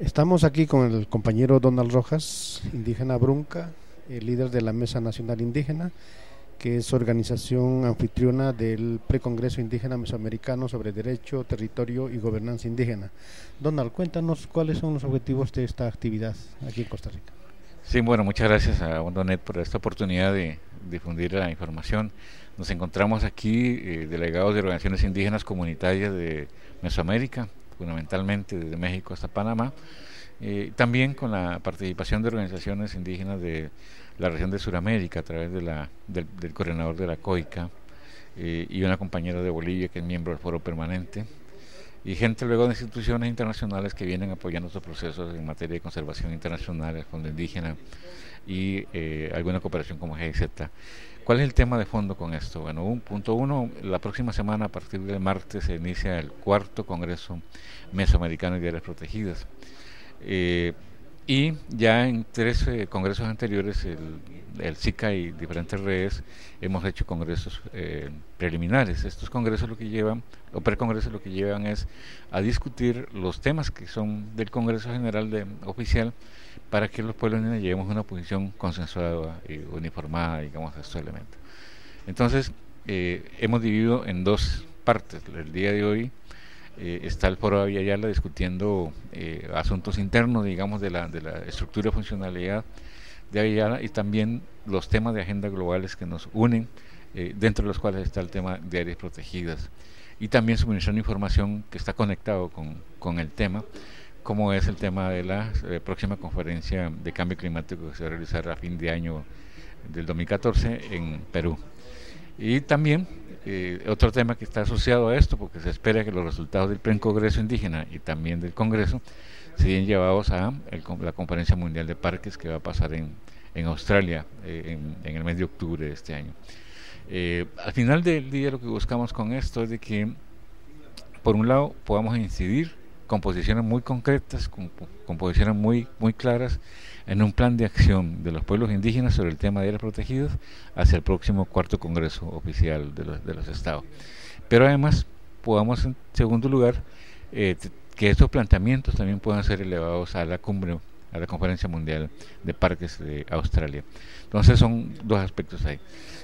Estamos aquí con el compañero Donald Rojas, indígena Brunca, el líder de la Mesa Nacional Indígena, que es organización anfitriona del Precongreso Indígena Mesoamericano sobre Derecho, Territorio y Gobernanza Indígena. Donald, cuéntanos cuáles son los objetivos de esta actividad aquí en Costa Rica. Sí, bueno, muchas gracias a Bondonet por esta oportunidad de difundir la información. Nos encontramos aquí eh, delegados de organizaciones indígenas comunitarias de Mesoamérica, fundamentalmente desde México hasta Panamá, eh, también con la participación de organizaciones indígenas de la región de Sudamérica a través de la, del, coordinador de la COICA eh, y una compañera de Bolivia que es miembro del foro permanente y gente luego de instituciones internacionales que vienen apoyando estos procesos en materia de conservación internacional, el Fondo Indígena y eh, alguna cooperación como GIZ. ¿Cuál es el tema de fondo con esto? Bueno, un, punto uno, la próxima semana, a partir del martes, se inicia el cuarto Congreso Mesoamericano de Áreas Protegidas. Eh, y ya en tres eh, congresos anteriores, el, el, SICA y diferentes redes, hemos hecho congresos eh, preliminares. Estos congresos lo que llevan, o precongresos lo que llevan es a discutir los temas que son del Congreso General de, oficial para que los pueblos indígenas llevemos una posición consensuada y uniformada, digamos, a estos elementos. Entonces, eh, hemos dividido en dos partes. El día de hoy eh, está el foro de Ayala discutiendo eh, asuntos internos, digamos, de la, de la estructura y funcionalidad de Ayala y también los temas de agenda globales que nos unen, dentro de los cuales está el tema de áreas protegidas. Y también suministrando información que está conectado con, con el tema como es el tema de la eh, próxima conferencia de cambio climático que se va a a fin de año del 2014 en Perú. Y también eh, otro tema que está asociado a esto, porque se espera que los resultados del Plan Congreso Indígena y también del Congreso sean llevados a la Conferencia Mundial de Parques que va a pasar en, en Australia eh, en, el mes de octubre de este año. al final del día lo que buscamos con esto es de que, por un lado, podamos incidir composiciones muy concretas, composiciones muy, muy claras en un plan de acción de los pueblos indígenas sobre el tema de áreas protegidas hacia el próximo cuarto Congreso Oficial de los, de los Estados. Pero además podamos, en segundo lugar, eh, que estos planteamientos también puedan ser elevados a la cumbre, a la Conferencia Mundial de Parques de Australia. Entonces son dos aspectos ahí.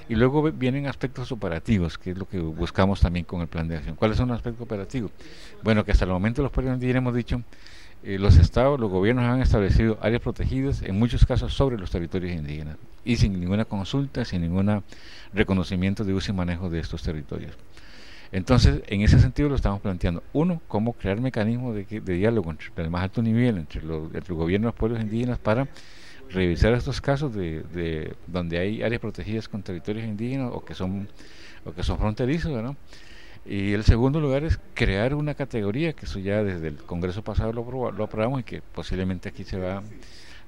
Y luego vienen aspectos operativos, que es lo que buscamos también con el plan de acción. ¿Cuáles son los aspectos operativos? Bueno, que hasta el momento los indígenas hemos dicho, eh, los estados, los gobiernos han establecido áreas protegidas, en muchos casos sobre los territorios indígenas, y sin ninguna consulta, sin ningún reconocimiento de uso y manejo de estos territorios. Entonces, en ese sentido lo estamos planteando. Uno, cómo crear mecanismos de, diálogo entre el más alto nivel, entre, los, entre el gobierno y los pueblos indígenas, para revisar estos casos de, de, donde hay áreas protegidas con territorios indígenas o que son o que son fronterizos, ¿no? Y el segundo lugar es crear una categoría, que eso ya desde el Congreso pasado lo, lo aprobamos y que posiblemente aquí se va,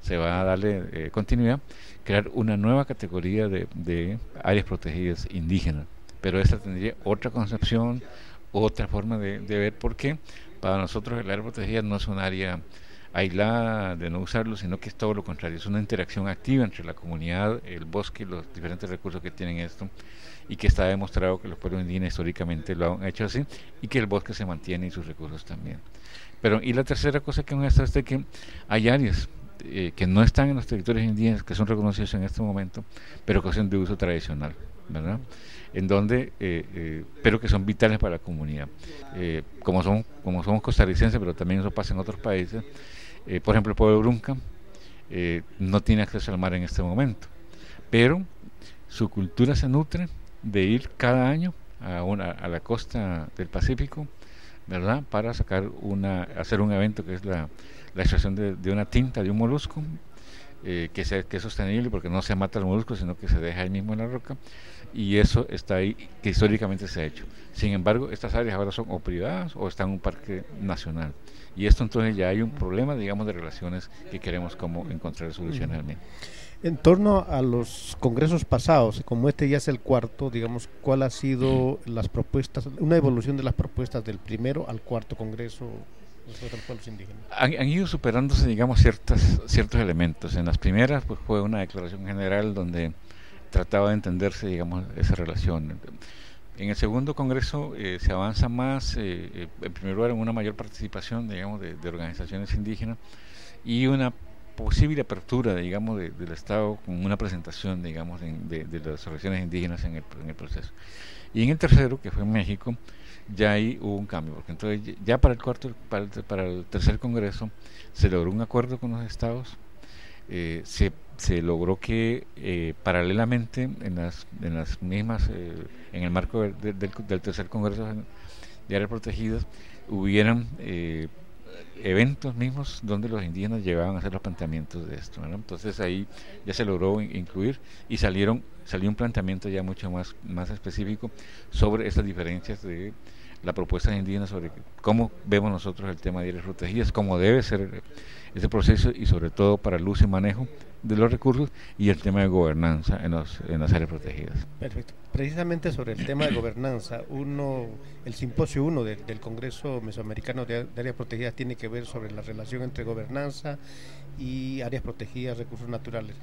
se va a darle eh, continuidad, crear una nueva categoría de áreas protegidas indígenas. Pero esta tendría otra concepción, otra forma de, de ver por qué. Para nosotros el área protegida no es un área aislada de no usarlo, sino que es todo lo contrario, es una interacción activa entre la comunidad, el bosque, los diferentes recursos que tienen esto, y que está demostrado que los pueblos indígenas históricamente lo han hecho así, y que el bosque se mantiene y sus recursos también. Pero, y la tercera cosa que muestra es que hay áreas eh, que no están en los territorios indígenas, que son reconocidos en este momento, pero que son de uso tradicional, ¿verdad? En donde, eh, eh, pero que son vitales para la comunidad. como, son, como somos costarricenses, pero también eso pasa en otros países, eh, por ejemplo, el pueblo de Brunca eh, no tiene acceso al mar en este momento, pero su cultura se nutre de ir cada año a, una, a la costa del Pacífico, ¿verdad? Para sacar una, hacer un evento que es la, la extracción de, una tinta de un molusco, eh, que, sea, que es sostenible porque no se mata el molusco, sino que se deja ahí mismo en la roca, y eso está ahí, que históricamente se ha hecho. Sin embargo, estas áreas ahora son o privadas o están en un parque nacional. Y esto entonces ya hay un problema, digamos, de relaciones que queremos como encontrar soluciones al mismo. En torno a los congresos pasados, como este ya es el cuarto, digamos, ¿cuál ha sido las propuestas, una evolución de las propuestas del primero al cuarto congreso Han, han, ido superándose, digamos, ciertas, ciertos elementos. En las primeras, pues fue una declaración general donde trataba de entenderse, digamos, esa relación En el segundo congreso eh, se avanza más, en primer lugar, en una mayor participación, digamos, de, organizaciones indígenas y una posible apertura, digamos, del Estado con una presentación, digamos, de, las organizaciones indígenas en el, en el proceso. Y en el tercero, que fue en México, ya ahí hubo un cambio, porque entonces ya para el cuarto, para el, tercer congreso se logró un acuerdo con los estados, eh, se, se, logró que eh, paralelamente en las, en las mismas, eh, en el marco del, del, tercer congreso de áreas protegidas, hubieran eventos mismos donde los indígenas llegaban a hacer los planteamientos de esto. Entonces ahí ya se logró incluir y salieron salió un planteamiento ya mucho más, más específico sobre esas diferencias de la propuesta indígena sobre cómo vemos nosotros el tema de áreas protegidas, cómo debe ser ese proceso y sobre todo para el uso y manejo de los recursos y el tema de gobernanza en, los, en las áreas protegidas. Perfecto. Precisamente sobre el tema de gobernanza, uno, el simposio 1 del Congreso Mesoamericano de, Áreas Protegidas tiene que ver sobre la relación entre gobernanza y áreas protegidas, recursos naturales.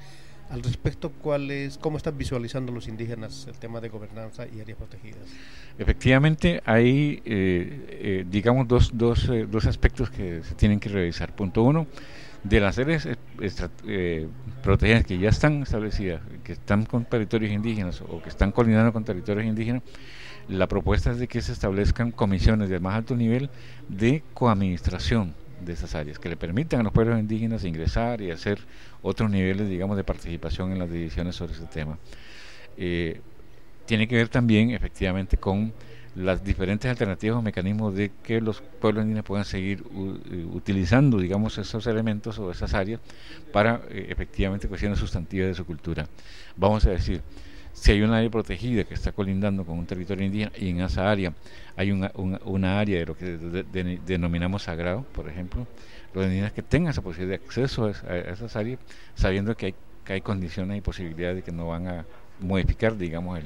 Al respecto, ¿cuál ¿cómo están visualizando los indígenas el tema de gobernanza y áreas protegidas? Efectivamente, hay, eh, eh, digamos, dos, dos, eh, dos aspectos que se tienen que revisar. Punto uno, de las áreas protegidas que ya están establecidas, que están con territorios indígenas o que están coordinando con territorios indígenas, la propuesta es de que se establezcan comisiones de más alto nivel de coadministración de esas áreas, que le permitan a los pueblos indígenas ingresar y hacer otros niveles, digamos, de participación en las decisiones sobre ese tema. Eh, tiene que ver también, efectivamente, con las diferentes alternativas o mecanismos de que los pueblos indígenas puedan seguir eh, utilizando, digamos, esos elementos o esas áreas para, eh, efectivamente, cuestiones sustantivas de su cultura. Vamos a decir, si hay una área protegida que está colindando con un territorio indígena y en esa área hay una, área de lo que denominamos sagrado, por ejemplo, los indígenas que tengan esa posibilidad de acceso a, esas áreas, sabiendo que hay, que hay condiciones y posibilidades de que no van a modificar, digamos, el,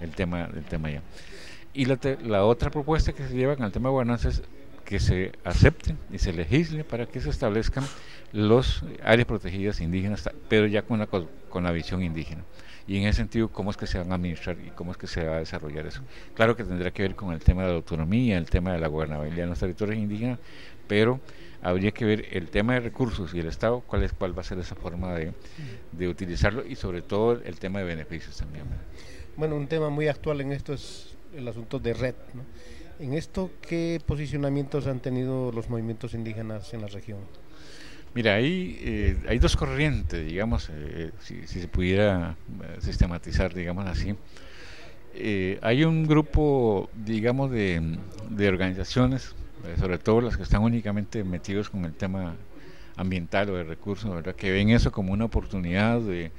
el tema del tema ya. Y la, la otra propuesta que se lleva con el tema de gobernanza es que se acepte y se legisle para que se establezcan los áreas protegidas indígenas, pero ya con la, con la visión indígena y en ese sentido cómo es que se van a administrar y cómo es que se va a desarrollar eso. Claro que tendrá que ver con el tema de la autonomía, el tema de la gobernabilidad en los territorios indígenas, pero habría que ver el tema de recursos y el Estado, cuál es cuál va a ser esa forma de, de utilizarlo y sobre todo el tema de beneficios también. Bueno, un tema muy actual en esto es el asunto de red. En esto, ¿qué posicionamientos han tenido los movimientos indígenas en la región? Mira, hay, eh, hay dos corrientes, digamos, eh, si, se pudiera eh, sistematizar, digamos así. hay un grupo, digamos, de, de organizaciones, sobre todo las que están únicamente metidos con el tema ambiental o de recursos, ¿verdad? que ven eso como una oportunidad de,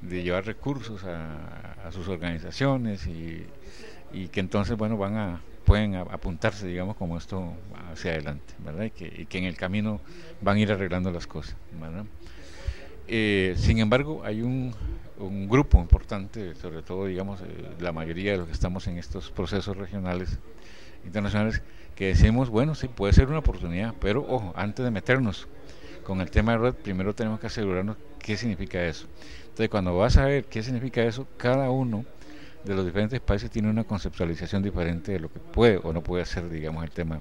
de llevar recursos a, a sus organizaciones y, y, que entonces, bueno, van a, pueden apuntarse, digamos, como esto hacia adelante, ¿verdad? Y que, que en el camino van a ir arreglando las cosas, ¿verdad? Eh, sin embargo, hay un, un, grupo importante, sobre todo, digamos, eh, la mayoría de los que estamos en estos procesos regionales, internacionales, que decimos, bueno, sí, puede ser una oportunidad, pero ojo, antes de meternos con el tema de red, primero tenemos que asegurarnos qué significa eso. Entonces, cuando vas a ver qué significa eso, cada uno de los diferentes países tiene una conceptualización diferente de lo que puede o no puede hacer, digamos, el tema,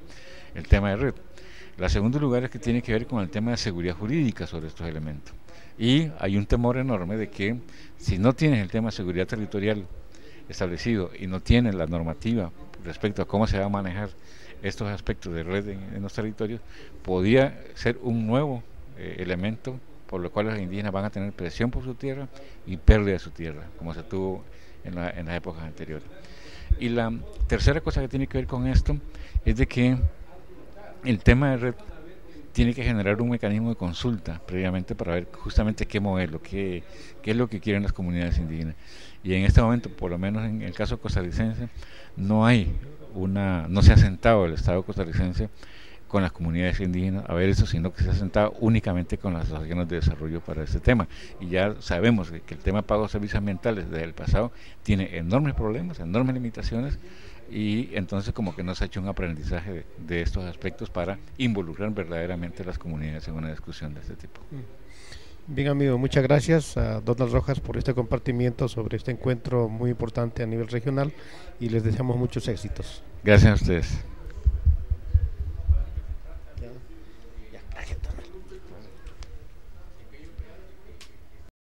el tema de red. La segundo lugar es que tiene que ver con el tema de seguridad jurídica sobre estos elementos. Y hay un temor enorme de que si no tienes el tema de seguridad territorial establecido y no tienes la normativa respecto a cómo se va a manejar estos aspectos de red en, los territorios, podría ser un nuevo eh, elemento por lo cual los indígenas van a tener presión por su tierra y pérdida de su tierra, como se tuvo en, en las épocas anteriores. Y la tercera cosa que tiene que ver con esto es de que el tema de red tiene que generar un mecanismo de consulta previamente para ver justamente qué modelo, qué, qué es lo que quieren las comunidades indígenas. Y en este momento, por lo menos en el caso costarricense, no hay una, no se ha sentado el Estado costarricense con las comunidades indígenas a ver eso, sino que se ha sentado únicamente con las asociaciones de desarrollo para este tema. Y ya sabemos que, el tema pago de servicios ambientales desde el pasado tiene enormes problemas, enormes limitaciones, y entonces como que no se ha hecho un aprendizaje de, estos aspectos para involucrar verdaderamente a las comunidades en una discusión de este tipo. Mm. Bien amigo, muchas gracias a Donald Rojas por este compartimiento sobre este encuentro muy importante a nivel regional y les deseamos muchos éxitos. Gracias a ustedes.